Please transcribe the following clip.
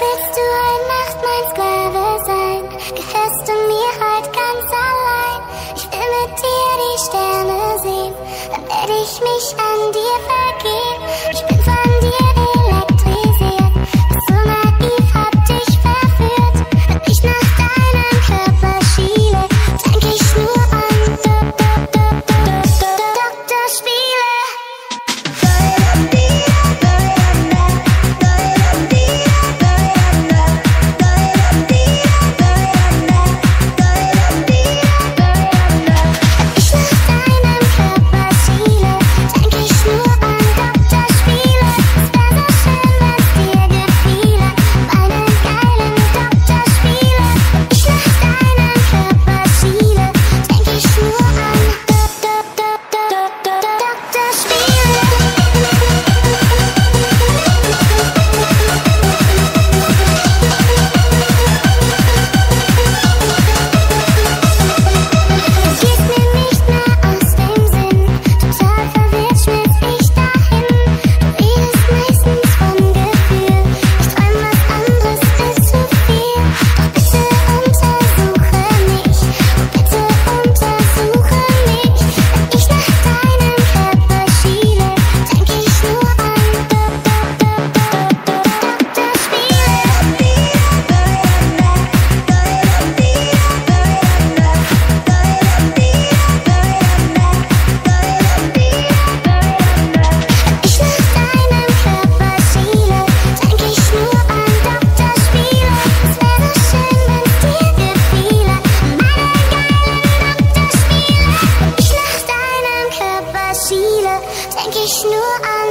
Willst du eine Nacht sein? Gehörst du mir? No. I